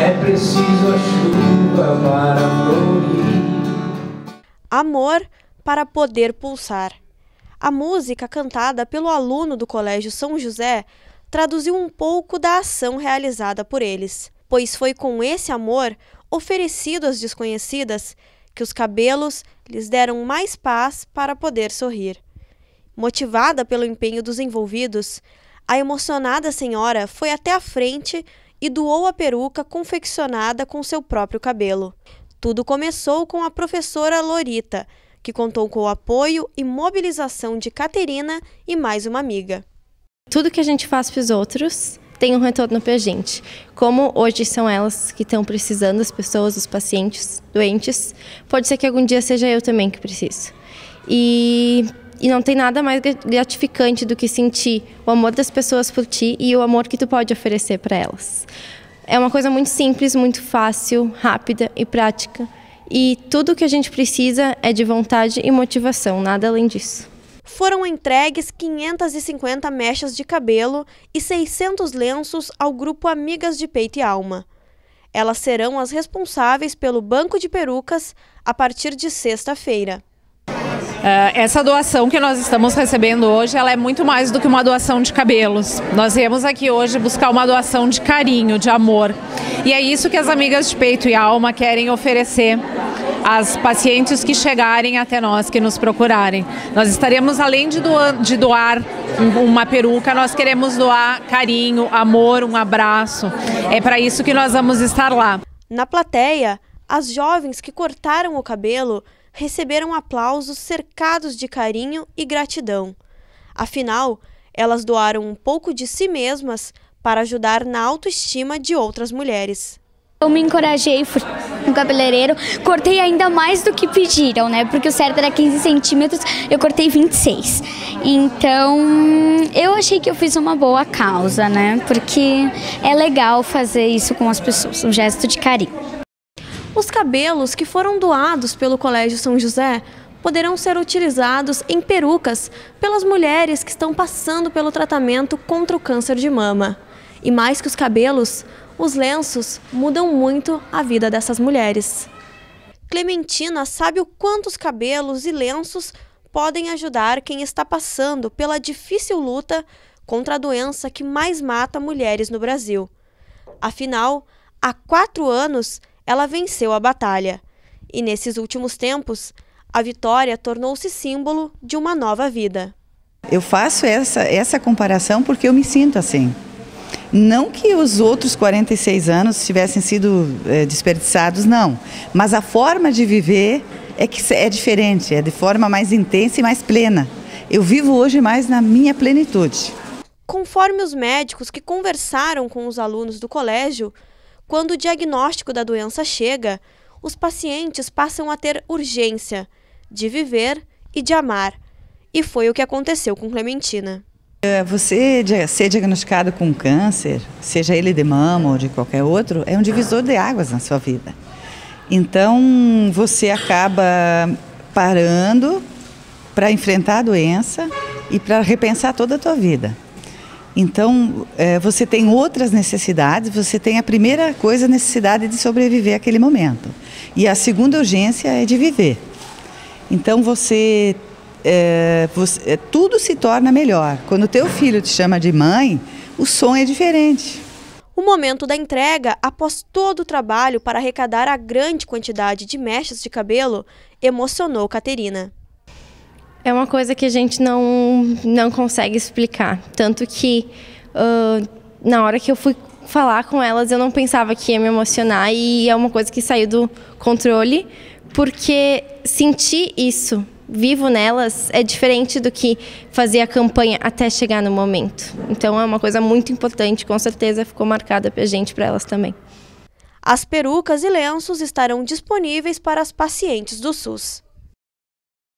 é preciso a chuva para florir. Amor para poder pulsar. A música cantada pelo aluno do Colégio São José traduziu um pouco da ação realizada por eles, pois foi com esse amor oferecido às desconhecidas que os cabelos lhes deram mais paz para poder sorrir. Motivada pelo empenho dos envolvidos, a emocionada senhora foi até a frente e doou a peruca confeccionada com seu próprio cabelo. Tudo começou com a professora Lorita, que contou com o apoio e mobilização de Caterina e mais uma amiga. Tudo que a gente faz para os outros tem um retorno para a gente. Como hoje são elas que estão precisando, as pessoas, os pacientes doentes, pode ser que algum dia seja eu também que preciso. E, e não tem nada mais gratificante do que sentir o amor das pessoas por ti e o amor que tu pode oferecer para elas. É uma coisa muito simples, muito fácil, rápida e prática. E tudo o que a gente precisa é de vontade e motivação, nada além disso foram entregues 550 mechas de cabelo e 600 lenços ao grupo Amigas de Peito e Alma. Elas serão as responsáveis pelo banco de perucas a partir de sexta-feira. Uh, essa doação que nós estamos recebendo hoje, ela é muito mais do que uma doação de cabelos. Nós viemos aqui hoje buscar uma doação de carinho, de amor. E é isso que as amigas de peito e alma querem oferecer às pacientes que chegarem até nós, que nos procurarem. Nós estaremos, além de doar, de doar uma peruca, nós queremos doar carinho, amor, um abraço. É para isso que nós vamos estar lá. Na plateia, as jovens que cortaram o cabelo receberam aplausos cercados de carinho e gratidão. Afinal, elas doaram um pouco de si mesmas para ajudar na autoestima de outras mulheres. Eu me encorajei no cabeleireiro, cortei ainda mais do que pediram, né? Porque o certo era 15 centímetros, eu cortei 26. Então, eu achei que eu fiz uma boa causa, né? Porque é legal fazer isso com as pessoas, um gesto de carinho. Os cabelos que foram doados pelo Colégio São José poderão ser utilizados em perucas pelas mulheres que estão passando pelo tratamento contra o câncer de mama. E mais que os cabelos, os lenços mudam muito a vida dessas mulheres. Clementina sabe o quanto os cabelos e lenços podem ajudar quem está passando pela difícil luta contra a doença que mais mata mulheres no Brasil. Afinal, há quatro anos ela venceu a batalha. E nesses últimos tempos, a vitória tornou-se símbolo de uma nova vida. Eu faço essa, essa comparação porque eu me sinto assim. Não que os outros 46 anos tivessem sido é, desperdiçados, não. Mas a forma de viver é que é diferente, é de forma mais intensa e mais plena. Eu vivo hoje mais na minha plenitude. Conforme os médicos que conversaram com os alunos do colégio, quando o diagnóstico da doença chega, os pacientes passam a ter urgência de viver e de amar. E foi o que aconteceu com Clementina. É, você ser diagnosticado com câncer, seja ele de mama ou de qualquer outro, é um divisor de águas na sua vida. Então você acaba parando para enfrentar a doença e para repensar toda a tua vida. Então, é, você tem outras necessidades. Você tem a primeira coisa, a necessidade de sobreviver àquele momento. E a segunda urgência é de viver. Então, você, é, você é, tudo se torna melhor. Quando o teu filho te chama de mãe, o som é diferente. O momento da entrega, após todo o trabalho para arrecadar a grande quantidade de mechas de cabelo, emocionou Caterina. É uma coisa que a gente não, não consegue explicar. Tanto que uh, na hora que eu fui falar com elas, eu não pensava que ia me emocionar e é uma coisa que saiu do controle, porque sentir isso vivo nelas é diferente do que fazer a campanha até chegar no momento. Então é uma coisa muito importante, com certeza ficou marcada para a gente, para elas também. As perucas e lenços estarão disponíveis para as pacientes do SUS.